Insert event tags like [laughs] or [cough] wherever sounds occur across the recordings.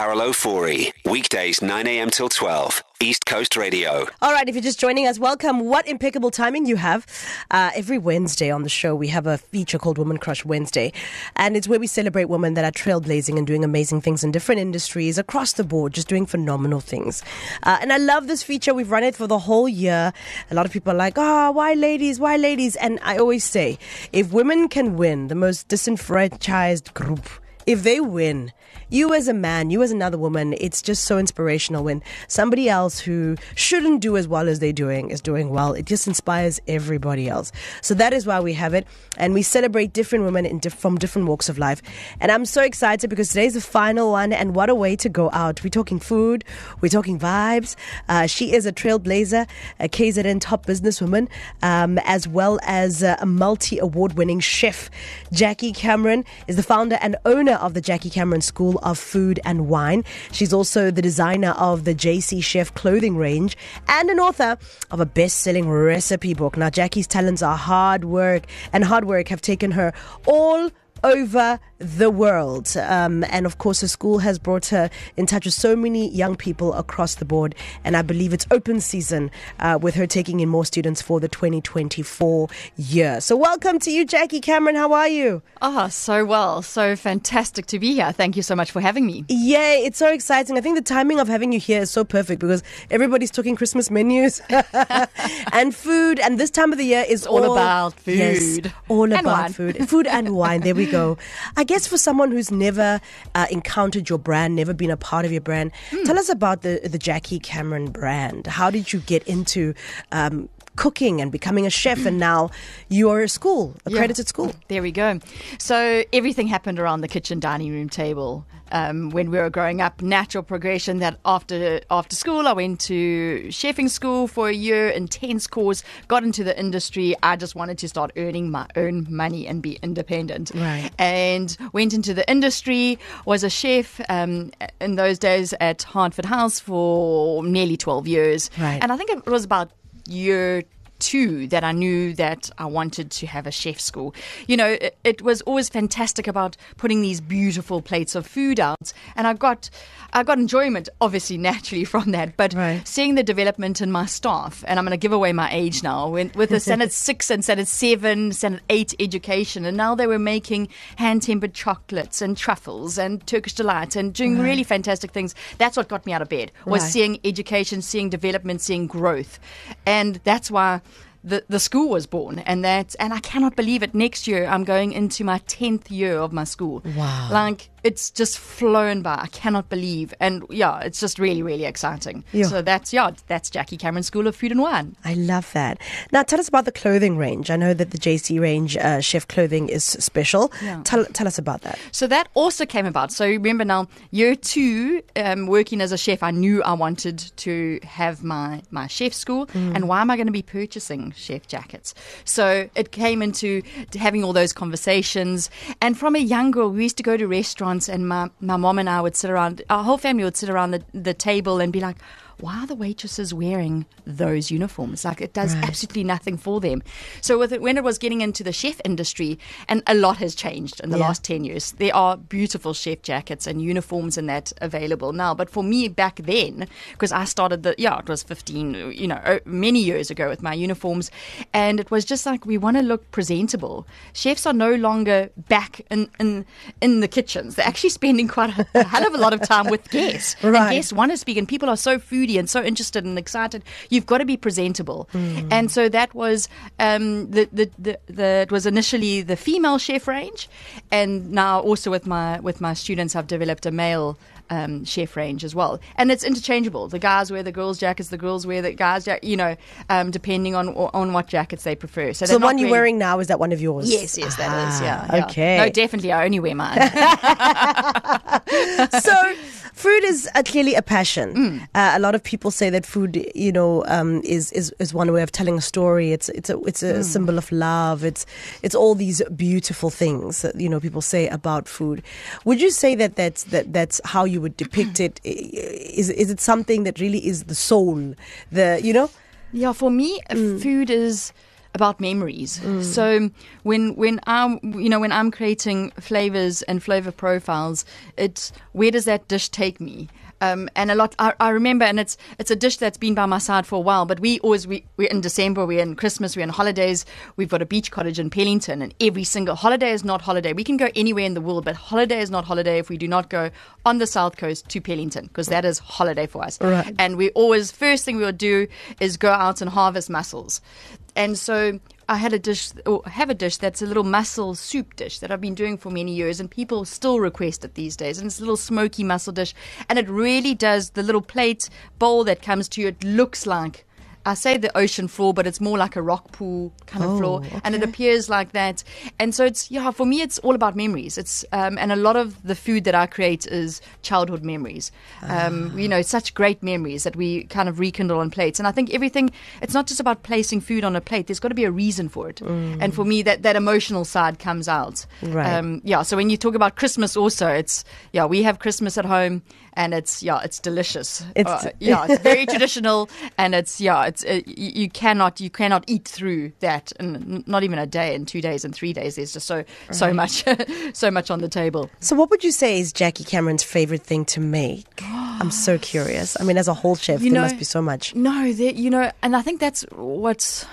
Carol Ofori. Weekdays 9 a.m. till 12. East Coast Radio. All right, if you're just joining us, welcome. What impeccable timing you have. Uh, every Wednesday on the show, we have a feature called Woman Crush Wednesday. And it's where we celebrate women that are trailblazing and doing amazing things in different industries across the board, just doing phenomenal things. Uh, and I love this feature. We've run it for the whole year. A lot of people are like, oh, why ladies? Why ladies? And I always say, if women can win the most disenfranchised group, if they win, you as a man, you as another woman, it's just so inspirational when somebody else who shouldn't do as well as they're doing is doing well. It just inspires everybody else. So that is why we have it. And we celebrate different women in diff- from different walks of life. And I'm so excited because today's the final one. And what a way to go out. We're talking food, we're talking vibes. Uh, she is a trailblazer, a KZN top businesswoman, um, as well as a multi award winning chef. Jackie Cameron is the founder and owner of the Jackie Cameron School of Food and Wine. She's also the designer of the JC Chef clothing range and an author of a best selling recipe book. Now, Jackie's talents are hard work, and hard work have taken her all over the world. Um, and of course, the school has brought her in touch with so many young people across the board. And I believe it's open season uh, with her taking in more students for the 2024 year. So, welcome to you, Jackie Cameron. How are you? Ah, oh, so well. So fantastic to be here. Thank you so much for having me. Yay, it's so exciting. I think the timing of having you here is so perfect because everybody's talking Christmas menus [laughs] and food. And this time of the year is all, all, about food. Yes, all about food. Food and wine. There we go. [laughs] I guess for someone who's never uh, encountered your brand, never been a part of your brand, mm. tell us about the the Jackie Cameron brand. How did you get into um, cooking and becoming a chef, and now you're a school, accredited yeah. school. There we go. So everything happened around the kitchen dining room table. Um, when we were growing up, natural progression. That after after school, I went to chefing school for a year, intense course. Got into the industry. I just wanted to start earning my own money and be independent. Right. And went into the industry. Was a chef um, in those days at Hartford House for nearly twelve years. Right. And I think it was about year two that I knew that I wanted to have a chef school. You know, it, it, was always fantastic about putting these beautiful plates of food out, and I got I got enjoyment, obviously, [laughs] naturally from that. But right. seeing the development in my staff, and I'm going to give away my age now, with the [laughs] Standard Six and Standard Seven, Standard Eight education, and now they were making hand tempered chocolates and truffles and Turkish delight and doing right. really fantastic things. That's what got me out of bed was right. seeing education, seeing development, seeing growth, and that's why the, the school was born and that and I cannot believe it. Next year I'm going into my 10th year of my school. Wow. Like it's just flown by. I cannot believe. And yeah, it's just really, really exciting. Yeah. So that's, yeah, that's Jackie Cameron School of Food and Wine. I love that. Now, tell us about the clothing range. I know that the JC range uh, chef clothing is special. Yeah. Tell, tell us about that. So that also came about. So remember now, year two, um, working as a chef, I knew I wanted to have my, my chef school. Mm. And why am I going to be purchasing chef jackets? So it came into having all those conversations. And from a young girl, we used to go to restaurants restaurants, and my, my mom and I would sit around, our whole family would sit around the, the table and be like, why are the waitresses wearing those uniforms? Like it does right. absolutely nothing for them. So with it, when it was getting into the chef industry, and a lot has changed in the yeah. last ten years, there are beautiful chef jackets and uniforms and that available now. But for me back then, because I started the yeah, it was fifteen, you know, oh, many years ago with my uniforms, and it was just like we want to look presentable. Chefs are no longer back in in in the kitchens; they're actually spending quite a, a hell of a lot of time with [laughs] guests. Right. And guests want to speak, and people are so foodie and so interested and excited. You've got to be presentable. Mm. And so that was um, the, the, the, the, it was initially the female chef range, and now also with my with my students, I've developed a male um, chef range as well, and it's interchangeable. The guys wear the girls' jackets, the girls wear the guys' jacket. You know, um, depending on on what jackets they prefer. So, so the one you're really... wearing now is that one of yours? Yes, yes, that ah, is. Yeah, okay. Yeah. No, definitely, I only wear mine. [laughs] [laughs] so food is uh, clearly a passion. Mm. Uh, a lot of people say that food, you know, um, is, is is one way of telling a story. It's it's a it's a mm. symbol of love. It's it's all these beautiful things that you know people say about food. Would you say that that's that that's how you would depict it? Is is it something that really is the soul? The you know? Yeah, for me, mm. food is about memories. So when when I'm you know when I'm creating flavors and flavor profiles, it's where does that dish take me? Um, and a lot, I, I remember, and it's it's a dish that's been by my side for a while. But we always we, we're in December, we're in Christmas, we're in holidays. We've got a beach cottage in Pennington, and every single holiday is not holiday. We can go anywhere in the world, but holiday is not holiday if we do not go on the south coast to Pennington because that is holiday for us. Right. And we always first thing we would do is go out and harvest mussels, and so I had a dish, or have a dish that's a little mussel soup dish that I've been doing for many years, and people still request it these days. And it's a little smoky mussel dish, and it really does. The little plate bowl that comes to you, it looks like. I say the ocean floor, but it's more like a rock pool kind of Oh, floor, and it appears like that. And so it's yeah, for me, it's all about memories. It's um, and a lot of the food that I create is childhood memories. Um, you know, such great memories that we kind of rekindle on plates. And I think everything. It's not just about placing food on a plate. There's got to be a reason for it. And for me, that that emotional side comes out. Right. Um, yeah. So when you talk about Christmas, also, it's yeah, we have Christmas at home, and it's yeah, it's delicious. It's- Uh, yeah, it's very [laughs] traditional, and it's yeah, it's uh, you, cannot you cannot eat through that, and not even a day, and two days, and three days. There's just so so much [laughs] so much on the table. So, what would you say is Jackie Cameron's favorite thing to make? [gasps] I'm so curious. I mean, as a whole chef, You there know- must be so much. No, there, you know, and I think that's what's.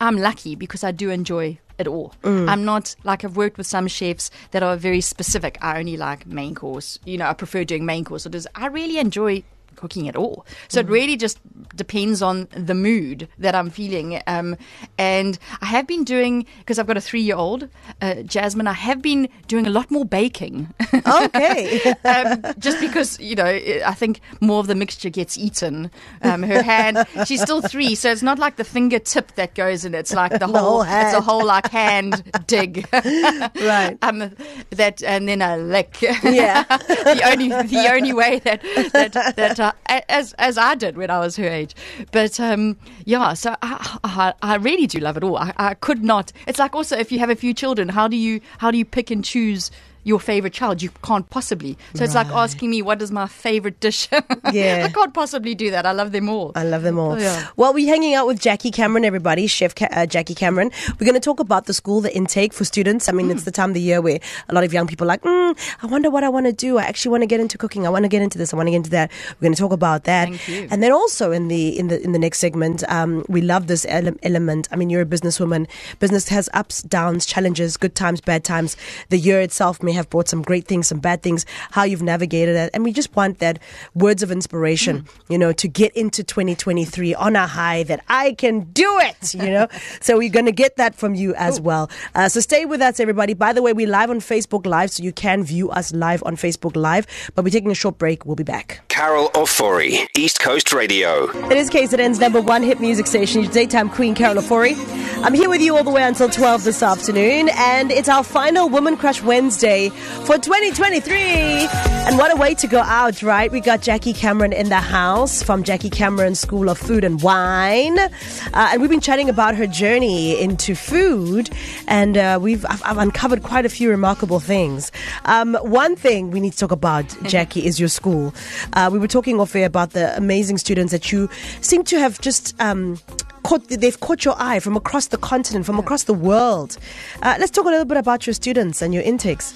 I'm lucky because I do enjoy it all. Mm. I'm not like I've worked with some chefs that are very specific. I only like main course. You know, I prefer doing main course. Or does I really enjoy cooking at all. So Mm. it really just depends on the mood that I'm feeling. Um, and I have been doing because I've got a three year old, uh, Jasmine. I have been doing a lot more baking. Okay. [laughs] um, just because you know I think more of the mixture gets eaten. Um, her hand, she's still three, so it's not like the fingertip that goes in. It's like the, [laughs] whole whole. It's a whole like hand [laughs] dig. right. Um, that and then a lick. Yeah. the only the only way that that that as as I did when I was her age. But um, yeah, so I, I I really do love it all. I, I could not. It's like also if you have a few children, how do you how do you pick and choose? Your favorite child, you can't possibly. So it's like asking me what is my favorite dish. [laughs] Yeah. I can't possibly do that. I love them all. I love them all. Oh, yeah. Well, we're hanging out with Jackie Cameron, everybody, Chef Ca- uh, Jackie Cameron. We're going to talk about the school, the intake for students. I mean, Hmm. it's the time of the year where a lot of young people are like, mm, I wonder what I want to do. I actually want to get into cooking. I want to get into this. I want to get into that. We're going to talk about that. And then also in the in the in the next segment, um, we love this ele- element. I mean, you're a businesswoman. Business has ups, downs, challenges, good times, bad times. The year itself may have brought some great things, some bad things. How you've navigated it, and we just want that words of inspiration. Mm. You know, to get into 2023 on a high that I can do it. You know, [laughs] so we're going to get that from you as well. Uh, so stay with us, everybody. By the way, we're live on Facebook Live, so you can view us live on Facebook Live. But we're taking a short break. We'll be back. Carol Ofori, East Coast Radio. It is KZN's number one hit music station, your daytime queen, Carol Ofori. I'm here with you all the way until 12 this afternoon, and it's our final Woman Crush Wednesday for 2023. And what a way to go out, right? We got Jackie Cameron in the house from Jackie Cameron School of Food and Wine. Uh, and we've been chatting about her journey into food, and uh, we've I've, I've uncovered quite a few remarkable things. Um, one thing we need to talk about, [laughs] Jackie, is your school. Uh, we were talking off air about the amazing students that you seem to have just. Um, Caught, they've caught your eye from across the continent, from across the world. Uh, let's talk a little bit about your students and your intakes.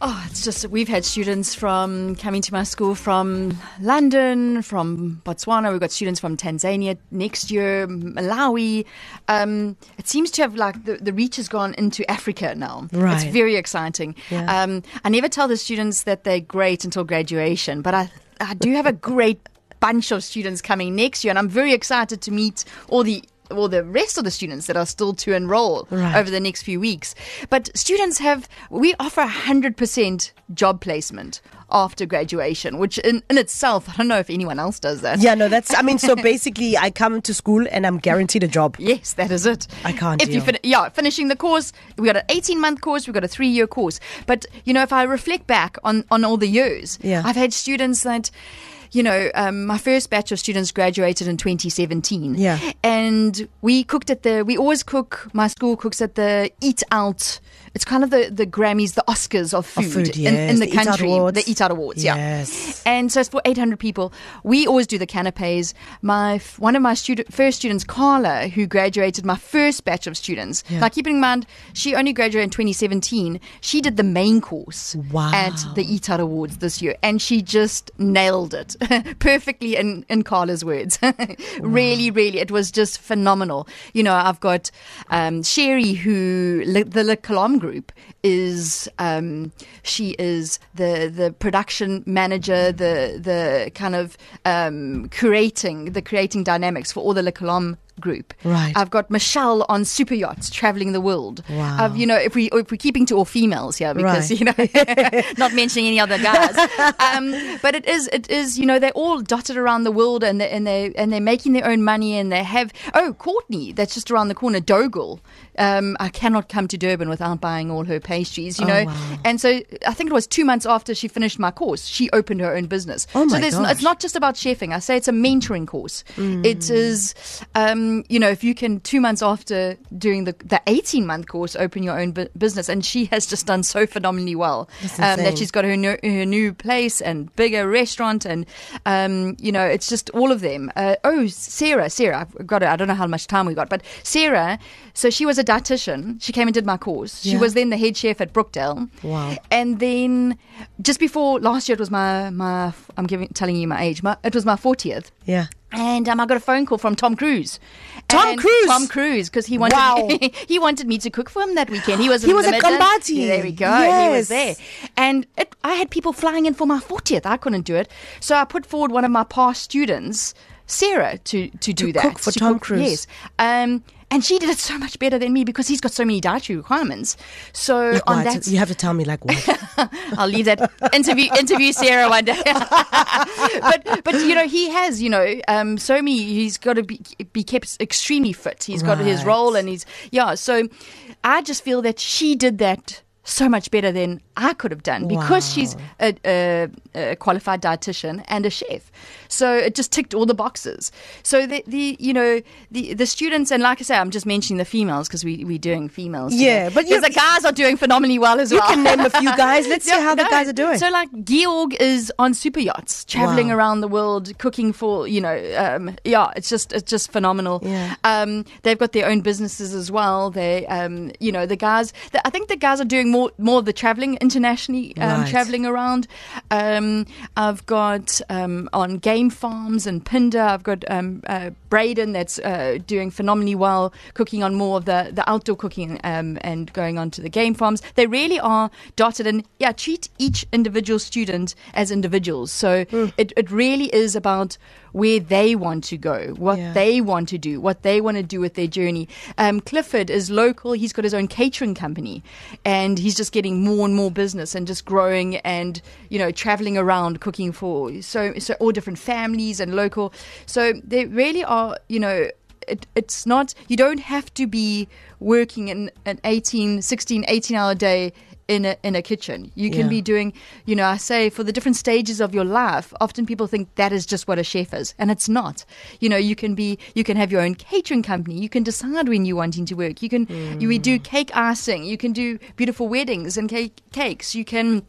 Oh, it's just we've had students from coming to my school from London, from Botswana. We've got students from Tanzania next year, Malawi. Um, it seems to have like the, the reach has gone into Africa now. Right. It's very exciting. Yeah. Um, I never tell the students that they're great until graduation, but I I do have a great bunch of students coming next year, and I'm very excited to meet all the all the rest of the students that are still to enroll Right. over the next few weeks. But students have we offer hundred percent job placement after graduation, which in, in itself I don't know if anyone else does that. Yeah, no, that's, I mean, so [laughs] basically, I come to school and I'm guaranteed a job. Yes, that is it. I can't If you fin- yeah, finishing the course, we got an eighteen month course, we got a three year course. But you know, if I reflect back on on all the years, Yeah. I've had students that. You know, um, my first batch of students graduated in 2017. Yeah. And we cooked at the, we always cook, my school cooks at the Eat Out. It's kind of the, the Grammys, the Oscars of food, Of food, in, in yes, the the Eat Out country. Awards. The Eat Out Awards, yeah. Yes. And so it's for 800 people. We always do the canapes. My one of my student first students, Carla, who graduated my first batch of students. Yeah. Now, keeping in mind, she only graduated in 2017. She did the main course Wow. at the Eat Out Awards this year, and she just nailed it [laughs] perfectly. In in Carla's words, [laughs] really, really, it was just phenomenal. You know, I've got um, Sherry, who the Le Colombe group is. Um, she is the the production manager, the the kind of um, curating the creating dynamics for all the Le Colombe group. Right. I've got Michelle on super yachts traveling the world. Wow. I've, you know, if we if we're keeping to all females here because Right. you know, [laughs] [laughs] not mentioning any other guys. Um, but it is it is you know they're all dotted around the world and they and they and they're making their own money and they have oh Courtney that's just around the corner Dogal. Um, I cannot come to Durban without buying all her pastries, you Oh, know. wow. And so I think it was two months after she finished my course, she opened her own business. Oh, so my there's, gosh. it's not just about chefing. I say it's a mentoring course. Mm. It is, um, you know, if you can two months after doing the the 18 month course, open your own bu- business, and she has just done so phenomenally well. Um, that she's got her new, her new place and bigger restaurant, and um, you know, it's just all of them. Uh, oh, Sarah, Sarah, I've got it. I don't know how much time we got, but Sarah. So she was a dietitian. She came and did my course. She was then the head chef at Brookdale. Wow. And then just before last year, it was my my. I'm giving telling you my age. My, it was my 40th. Yeah. And um, I got a phone call from Tom Cruise. Tom And Cruise? Tom Cruise, because he wanted Wow. [laughs] he wanted me to cook for him that weekend. He was He was at Midlands. Yeah, there we go. He was Yes. there, and it, I had people flying in for my fortieth. I couldn't do it, so I put forward one of my past students, Sarah, to to do that cook for to Tom Cruise. Yes, um, and she did it so much better than me because he's got so many dietary requirements. So Like on that, You have to tell me like what? [laughs] I'll leave that interview interview Sarah one day. [laughs] but but you know he has you know um, so many he's got to be be kept extremely fit. He's got his role and he's yeah. So I just feel that she did that so much better than I could have done because she's a, a, a qualified dietitian and a chef. So it just ticked all the boxes. So the, the you know the the students and like I say, I'm just mentioning the females because we we're doing females. Yeah, today. but you- the guys are doing phenomenally well as You well. You can name a few guys. Let's [laughs] see how the no. guys are doing. So, like, Georg is on super yachts, traveling Wow. around the world, cooking for you know, um, yeah, it's just it's just phenomenal. Yeah. Um, they've got their own businesses as well. They, um, you know, the guys. The, I think the guys are doing more more of the traveling internationally, um, Right. traveling around. Um, I've got um, on game farms and Pinder. I've got um, uh, Braden that's uh, doing phenomenally well, cooking on more of the, the outdoor cooking um, and going on to the game farms. They really are dotted and yeah, treat each individual student as individuals. So Mm. it, it really is about where they want to go, what Yeah. they want to do, what they want to do with their journey. Um, Clifford is local. He's got his own catering company and he's just getting more and more business and just growing and, you know, traveling around cooking for so, so all different families and local. So they really are, you know, it, it's not, you don't have to be working in an 18, 16, 18 hour day in a, in a kitchen. You can Yeah. be doing, you know, I say for the different stages of your life, often people think that is just what a chef is, and it's not. You know, you can be, you can have your own catering company. You can decide when you're wanting to work. You can, you we do mm. cake icing. You can do beautiful weddings and cake, cakes. You can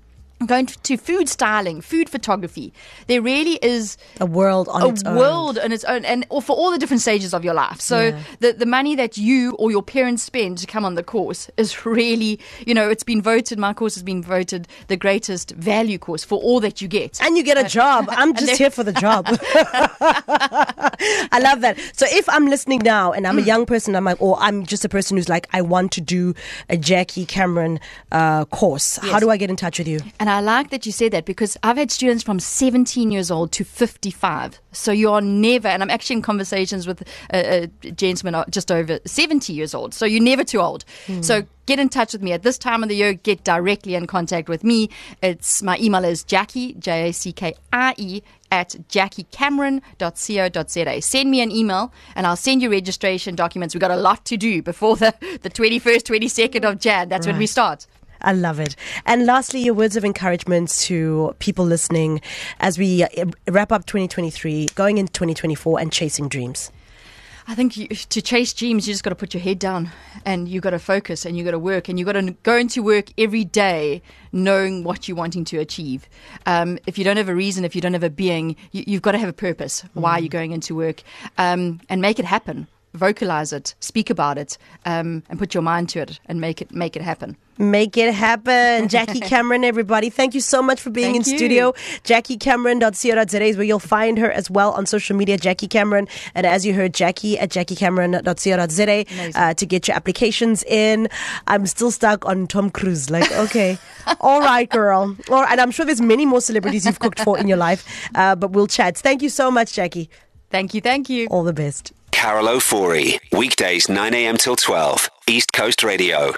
go to food styling, food photography. There really is a world on a its own. world on its own, and or for all the different stages of your life. So Yeah. the the money that you or your parents spend to come on the course is [laughs] really, you know, it's been voted. My course has been voted the greatest value course for all that you get. And you get a job. [laughs] I'm just here for the job. [laughs] I love that. So if I'm listening now and I'm Mm. a young person, I'm like, or I'm just a person who's like, I want to do a Jackie Cameron uh, course. How do I get in touch with you? And I like that you said that because I've had students from 17 years old to 55. So you're never, and I'm actually in conversations with a, a gentleman just over 70 years old. So you're never too old. Hmm. So get in touch with me at this time of the year. Get directly in contact with me. It's my email is Jackie J A C K I E at jackiecameron.co.za. Send me an email and I'll send you registration documents. We've got a lot to do before the, the 21st, 22nd of Jan. That's when we start. I love it. And lastly, your words of encouragement to people listening as we uh, wrap up 2023, going into 2024 and chasing dreams. I think you, to chase dreams, you just got to put your head down and you got to focus and you got to work and you got to go into work every day knowing what you're wanting to achieve. Um, if you don't have a reason, if you don't have a being, you, have got to have a purpose. Mm. Why are you going into work? Um, and make it happen vocalize it, speak about it, um, and put your mind to it and make it make it happen. Make it happen. [laughs] Jackie Cameron, everybody. Thank you so much for being Thank in you. studio. JackieCameron.co.za is where you'll find her as well on social media, Jackie Cameron. And as you heard, Jackie at JackieCameron.co.za uh, to get your applications in. I'm still stuck on Tom Cruise. Like, okay. All right, girl. All right. And I'm sure there's many more celebrities you've cooked for in your life, uh, but we'll chat. Thank you so much, Jackie. Thank you. Thank you. All the best. Carol Ofori, weekdays 9 a.m. till 12, East Coast Radio.